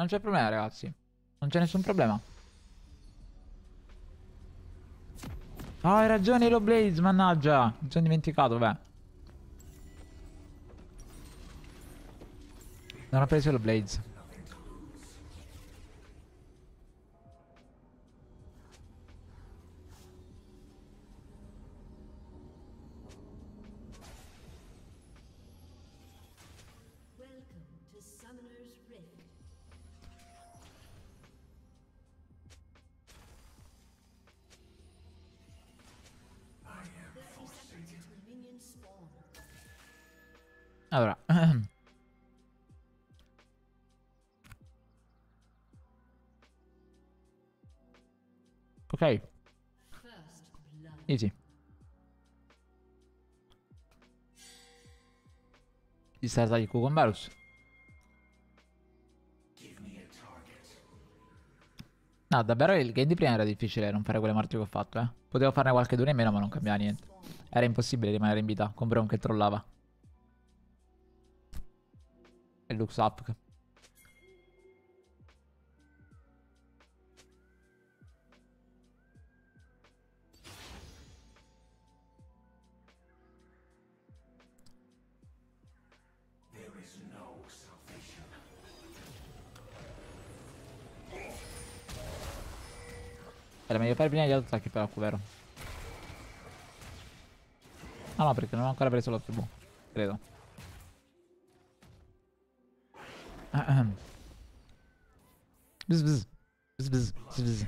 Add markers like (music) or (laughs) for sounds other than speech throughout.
Non c'è problema, ragazzi. Non c'è nessun problema. Ah, hai ragione, Halo Blaze, mannaggia. Mi sono dimenticato, beh. Non ho preso Halo Blaze. Allora. (clears throat) ok, easy. Stati Q con Varus. No, davvero il game di prima era difficile non fare quelle morti che ho fatto, eh. Potevo farne qualche dura in meno, ma non cambiava niente. Era impossibile rimanere in vita con Braum che trollava. E Lux up. Era meglio fare prima gli attacchi per la vero? Ah no, perché non ho ancora preso la tribù. Credo. Bzz bzz. Bzz bzz. Bzz bzz.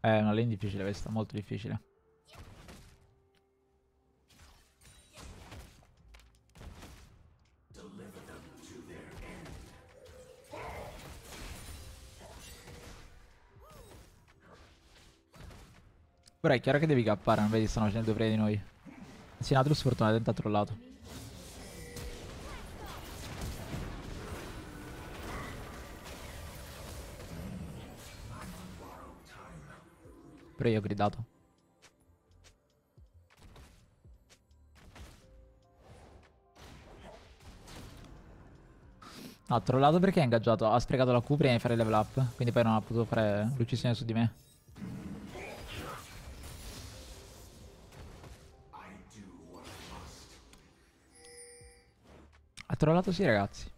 È una lane difficile questa, molto difficile. Ora è chiaro che devi cappare, non vedi stanno facendo due di noi. Sì, Nautilus fortunatamente ha trollato. Però io ho gridato. No, ha trollato perché ha ingaggiato, ha sprecato la Q prima di fare level up, quindi poi non ha potuto fare l'uccisione su di me. Ha trollato sì ragazzi.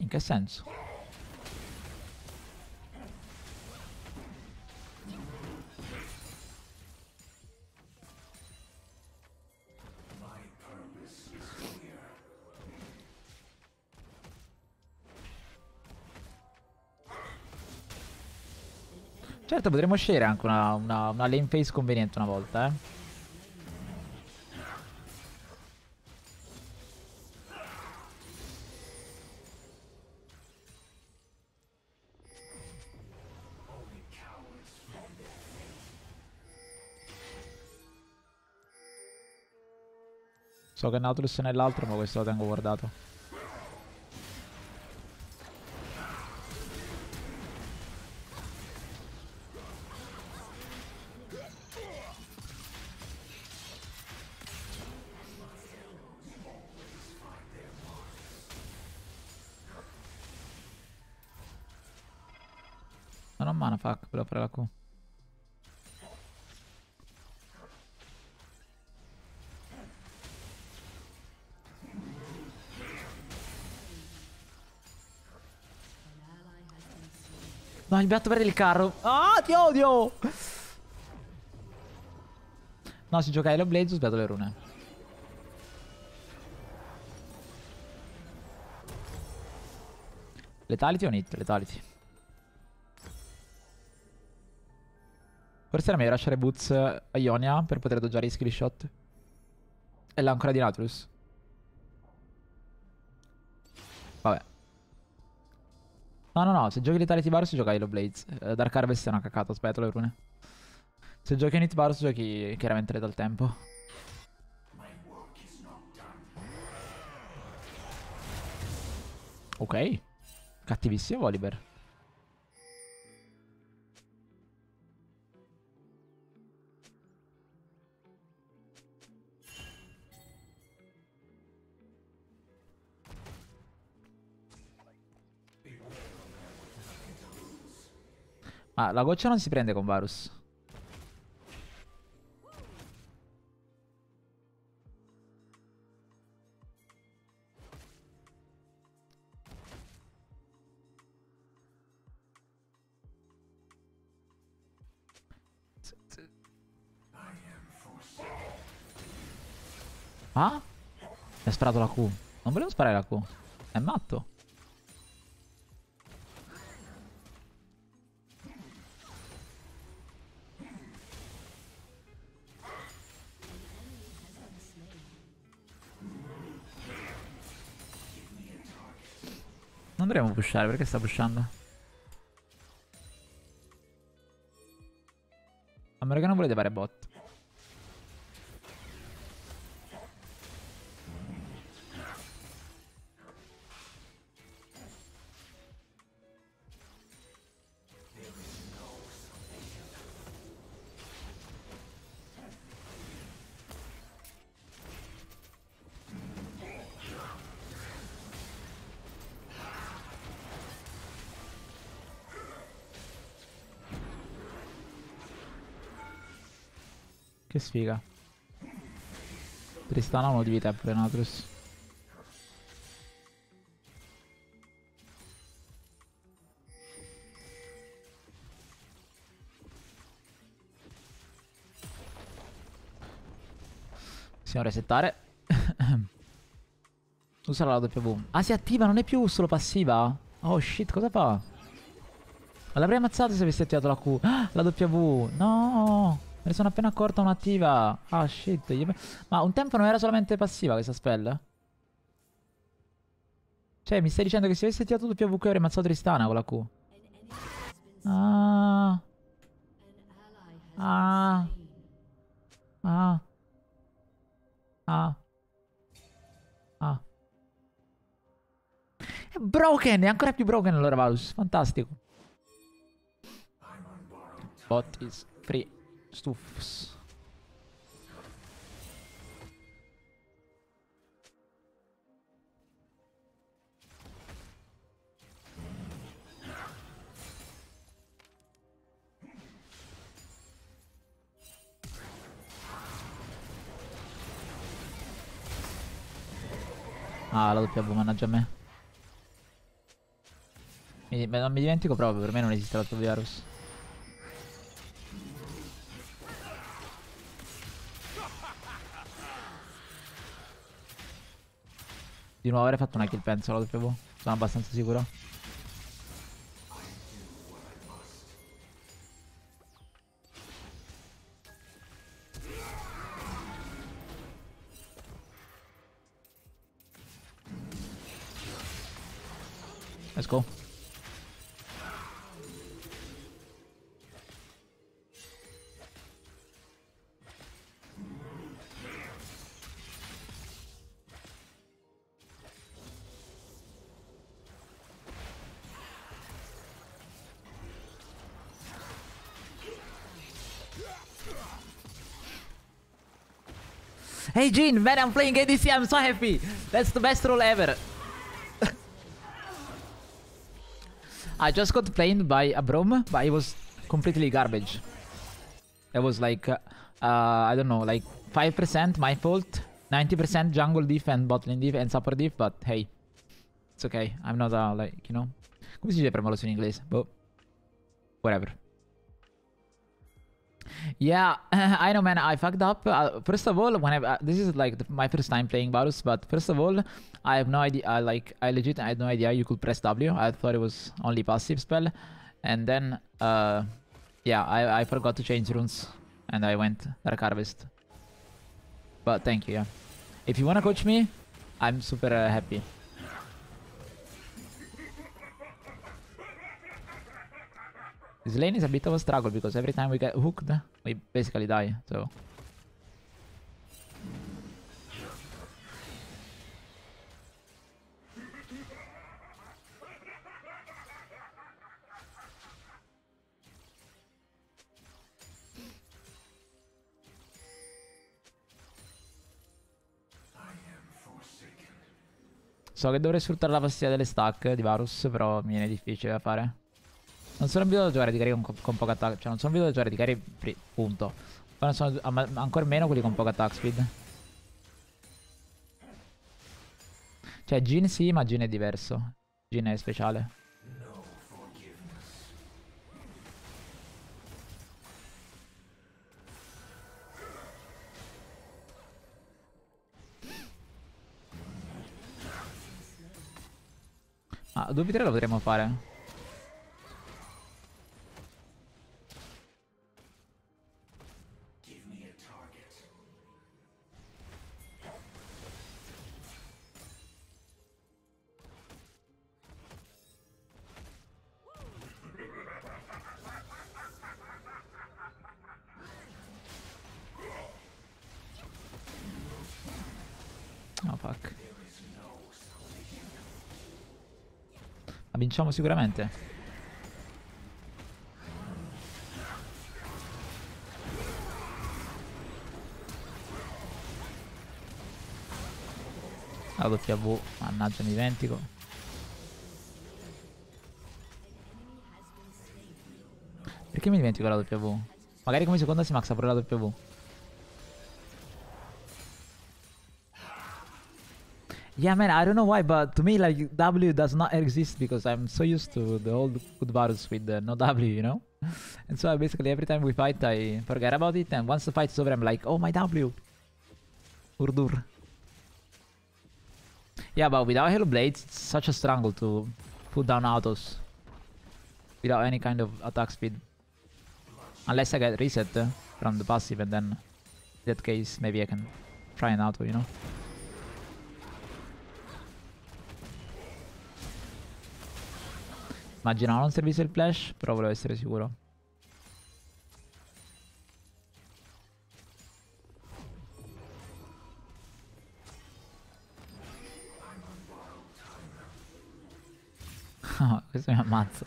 In che senso? Certo, potremmo scegliere anche una, una, una lane phase conveniente una volta, eh. So che Nautilus è nell'altro, ma questo lo tengo guardato. No, il beato perde il carro. Ah, ti odio! No, si gioca Halo Blaze, ho sbagliato le rune. Letality o Nit? Letality. Forse era meglio lasciare Boots a Ionia per poter doggiare i skill shot. E l'ha ancora di Nautilus. Vabbè. No, no, no, se giochi Letality Varus gioca Halo Blades. Eh, Dark Harvest è una cacata, aspetta le rune. Se giochi Nit Varus giochi chiaramente Lethal Tempo. Ok. Cattivissimo Oliver. Ma la goccia non si prende con Varus. Ah? Mi ha sparato la Q. Non volevo sparare la Q. È matto. Pushare, perché sta pushando? A meno che non volete fare bot. Sfiga. Tristana uno di vita è pure Natrus. Possiamo resettare. (coughs) Usa la W. Ah, si attiva, non è più solo passiva? Oh shit, cosa fa? L'avrei ammazzato se avessi attivato la Q. Ah, la W. No. Me ne sono appena accorta un'attiva. Ah shit. Ma un tempo non era solamente passiva questa spell? Cioè, mi stai dicendo che se avessi attivato W avrei ammazzato Tristana con la Q. Ah. Ah. Ah. Ah. Ah. È broken, è ancora più broken allora Valus. Fantastico. Bot is free. Stuffs. Ah, la W mannaggia a me. Mi, non mi dimentico proprio, per me non esiste la Varus. Di nuovo avrei fatto una kill penso la W. Sono abbastanza sicuro. Let's go. Hey Jin, man, I'm playing ADC. I'm so happy. That's the best roll ever. (laughs) I just got played by a Brom, but it was completely garbage. It was like, uh, I don't know, like 5% my fault, 90% jungle diff and bot lane diff and support diff, but hey, it's okay. I'm not a, like, you know. Come si dice premoloso in inglese? Boh. Whatever. Yeah, (laughs) I know, man. I fucked up. Uh, first of all, when I uh, this is like the, my first time playing Varus, but first of all, I have no idea. I like I legit I had no idea you could press W. I thought it was only passive spell, and then uh, yeah, I I forgot to change runes, and I went Dark Harvest. But thank you. Yeah, if you wanna coach me, I'm super uh, happy. This lane is a bit of a struggle because every time we get hooked, we basically die, so... So che dovrei sfruttare la pastiglia delle stack di Varus, però mi viene difficile da fare. Non sono abituato a giocare di carry con, con poco attack, cioè non sono abituato a giocare di carry, punto. Poi non sono, ma- ancora meno quelli con poco attack speed. Cioè Jin sì, ma Jin è diverso. Jin è speciale. Ah, 2v3 lo potremmo fare. Vinciamo sicuramente. La W, mannaggia mi dimentico. Perché mi dimentico la W? Magari come seconda si maxa pure la W. Yeah, man, I don't know why, but to me, like, W does not exist because I'm so used to the old good battles with uh, no W, you know? (laughs) And so I basically every time we fight, I forget about it, and once the fight is over, I'm like, oh, my W. Urdur. Yeah, but without Halo Blades, it's such a struggle to put down autos. Without any kind of attack speed. Unless I get reset uh, from the passive, and then in that case, maybe I can try an auto, you know? Immaginavo non servisse il flash, però volevo essere sicuro. Ah, (laughs) questo mi ammazza.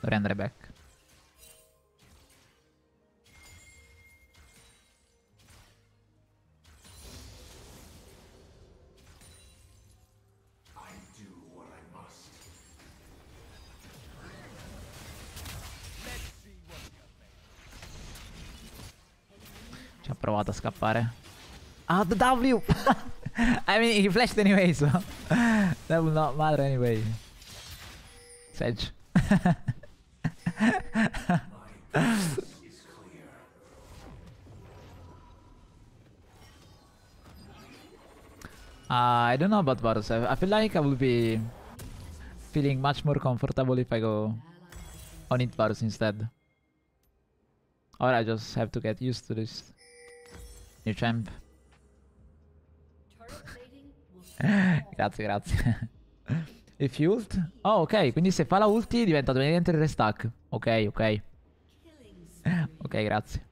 Dovrei andare back. Ci ha provato a scappare. Ah, the W! (laughs) I mean, he flashed anyway, so (laughs) that will not matter anyway. Sedge. (laughs) Uh, I don't know about Varus. I, feel like I will be feeling much more comfortable if I go on it Varus instead. Or I just have to get used to this new champ. (laughs) Grazie, grazie. You ult? Oh, ok, quindi se fa la ulti diventa automaticamente il restack. Ok, ok. Ok, grazie.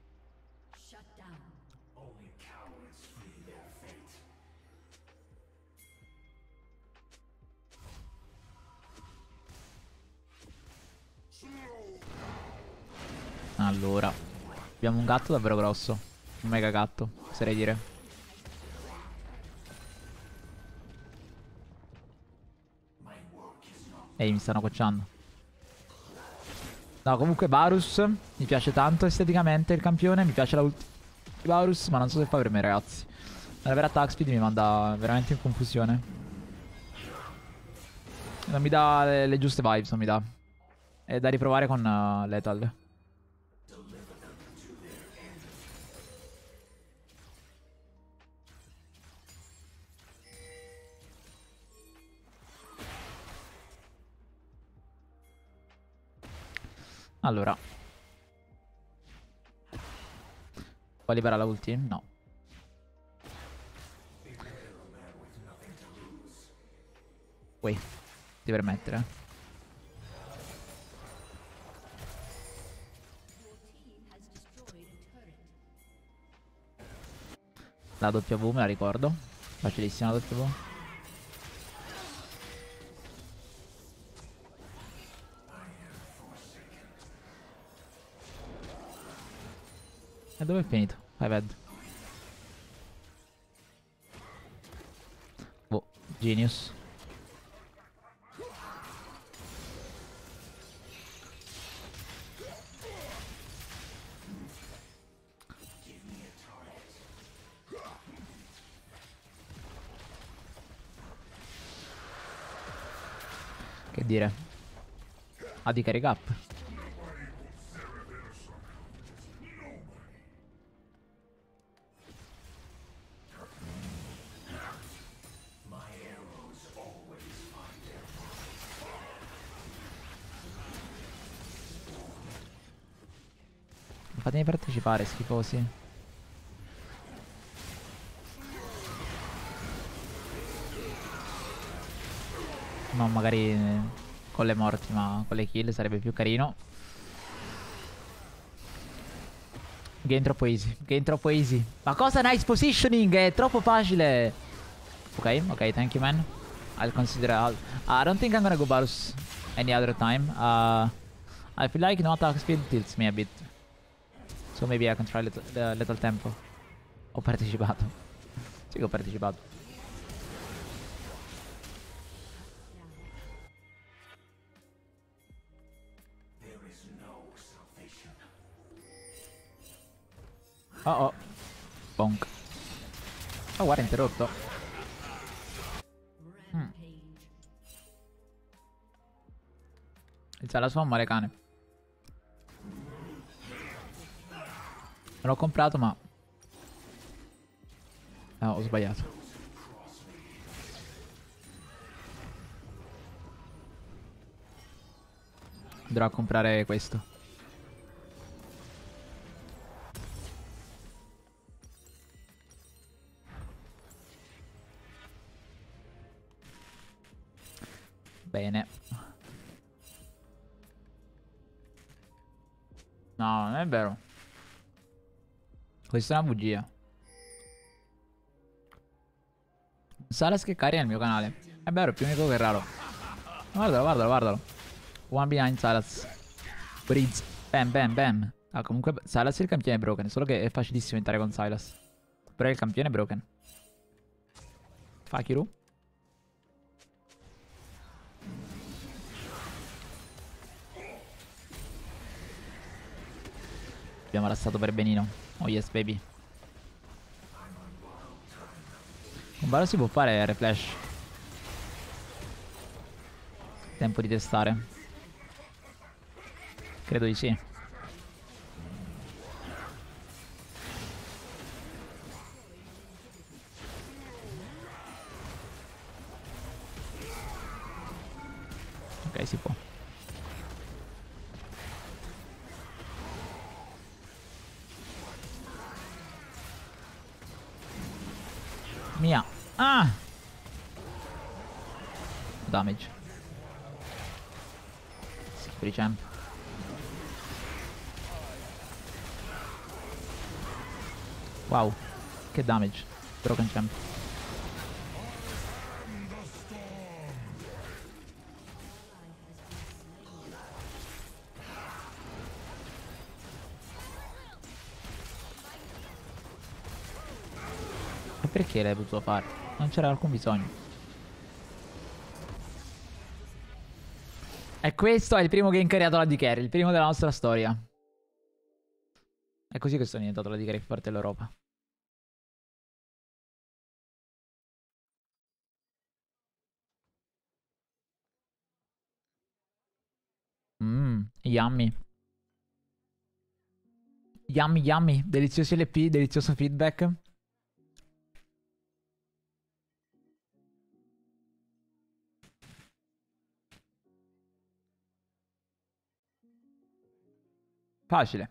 Allora, abbiamo un gatto davvero grosso. Un mega gatto, oserei dire. Ehi, mi stanno cocciando. No, comunque Varus mi piace tanto esteticamente il campione, mi piace la ulti di Varus, ma non so se fa per me ragazzi. Non avere attack speed mi manda veramente in confusione. Non mi dà le, le giuste vibes, non mi dà. È da riprovare con uh, Lethal. Allora. Può liberare la ulti? No. Ui, ti permettere. Turret. La W me la ricordo. Facilissima la W. E dove è finito? Vai ved. Boh, genius. Che dire? Ha di carry up. Partecipare, schifosi. No, magari eh, con le morti, ma con le kill sarebbe più carino. Game troppo easy, game troppo easy. Ma cosa nice positioning? È troppo facile. Ok, ok, thank you man. I'll consider I'll, I don't think I'm gonna go Barus any other time. Uh, I feel like no attack speed tilts me a bit. So maybe I can try little, uh, little tempo. Ho partecipato. Sì ho partecipato. Oh oh. Bonk. Oh guarda interrotto. Rampage. Il la sua male cane. Non l'ho comprato ma... No, ho sbagliato. Andrò a comprare questo. Bene. No, non è vero. Questa è una bugia. Salas che carica il mio canale. È vero, è più unico che raro. Guardalo, guardalo, guardalo. One behind Salas. Breeze. Bam, bam, bam. Ah, comunque Salas è il campione broken. Solo che è facilissimo entrare con Silas. Però è il campione broken. Fakiru. Abbiamo lasciato per benino. Oh yes, baby. Con Baro si può fare reflash. Tempo di testare. Credo di sì. Mia. Ah! Damage. Schifo di champ. Wow. Che damage. Broken champ. Perché l'hai potuto fare? Non c'era alcun bisogno. E questo è il primo game creato la D carry, il primo della nostra storia. È così che sono diventato la D carry più forte dell'Europa. Mmm, yummy. Yummy, yummy. Deliziosi LP, delizioso feedback. Facile.